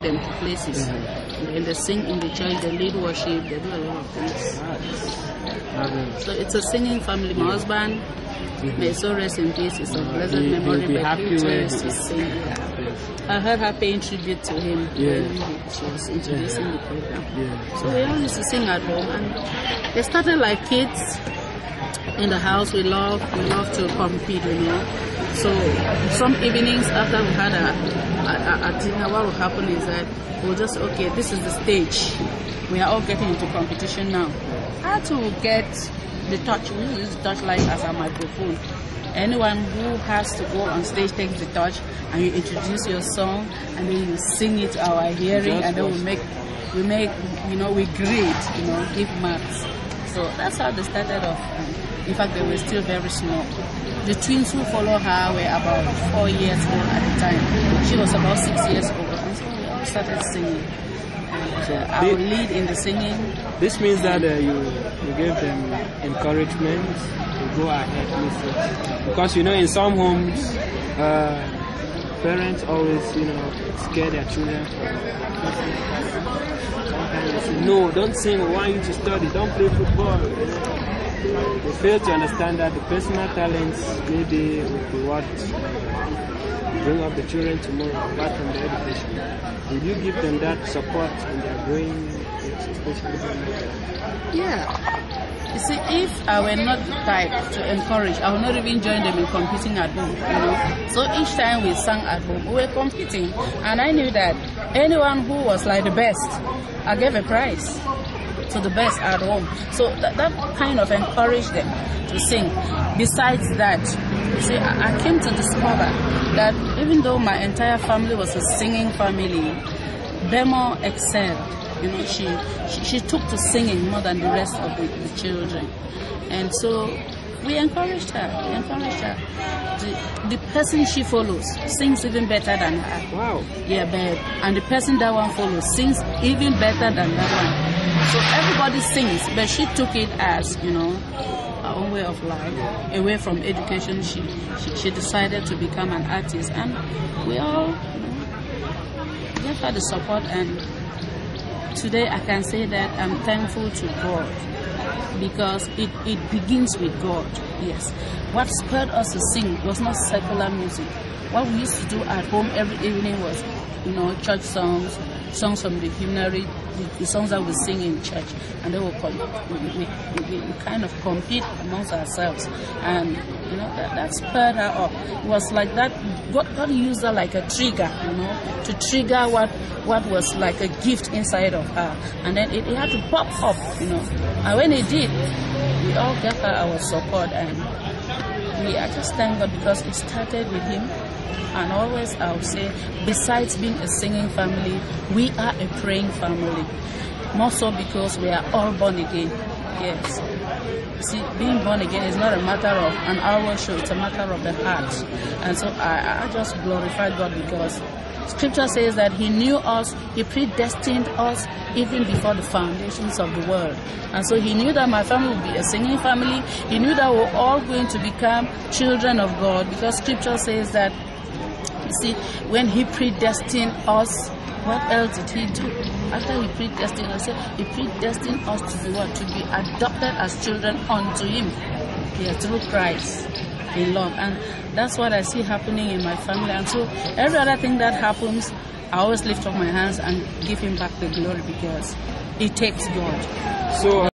them to places. And they sing in the church, they lead worship, they do a lot of things. So it's a singing family. My husband, may so rest in peace, is of blessed He- he'll memory, be happy when chose he- to sing. I heard her paying tribute to him Yeah. when she was introducing the program. Yeah. So we all used to sing at home, and they started like kids in the house. We love, we love to compete, you know. So some evenings after we had a, a, a, dinner, what will happen is that we'll just okay, this is the stage. We are all getting into competition now. How to get the touch? We use the touchlight as a microphone. Anyone who has to go on stage takes the touch, and you introduce your song, and then you sing it our hearing, and then we make we make you know we grade you know give marks so that's how they started off in fact they were still very small the twins who follow her were about four years old at the time she was about six years old and so we started singing and, uh, I would lead in the singing This means that uh, you you give them encouragement to go ahead with it. Because you know, in some homes, uh, parents always you know scare their children. Sometimes they say, "No, don't sing. We want you to study. Don't play football." They fail to understand that the personal talents maybe will be what bring up the children tomorrow, apart from the education. Will you give them that support when they are when yeah. You see if I were not type to encourage I would not even join them in competing at home you know. So each time we sang at home we were competing. And I knew that anyone who was like the best I gave a prize to the best at home. So that, that kind of encouraged them to sing. Besides that, see, I, I came to discover that even though my entire family was a singing family, Bemo excelled. You know, she, she, she took to singing more than the rest of the, the children. And so we encouraged her. We encouraged her. The, the person she follows sings even better than her. Wow. Yeah, babe. And the person that one follows sings even better than that one. So everybody sings, but she took it as, you know, her own way of life. Away from education, she, she, she decided to become an artist. And we all, you know, gave her the support. And today I can say that I'm thankful to God because it, it begins with God. Yes. What spurred us to sing was not secular music. What we used to do at home every evening was, you know, church songs, songs from the hymnary, the, songs that we sing in church, and they will we, we, we kind of compete amongst ourselves, and you know that, that spurred her up. It was like that. God, God used her like a trigger, you know, to trigger what what was like a gift inside of her, and then it, it had to pop up, you know. And when it did, we all gave her our support, and we I just thank God because it started with Him. And always I would say, besides being a singing family, we are a praying family. More so because we are all born again. Yes. See, being born again is not a matter of an hour show, it's a matter of the heart. And so I, I just glorify God because Scripture says that He knew us, He predestined us even before the foundations of the world. And so He knew that my family would be a singing family. He knew that we're all going to become children of God because Scripture says that, you see, when He predestined us, what else did He do? After He predestined us, He predestined us to be what? To be adopted as children unto Him. Yeah, through Christ in love. And that's what I see happening in my family. And so every other thing that happens, I always lift up my hands and give him back the glory because it takes God. So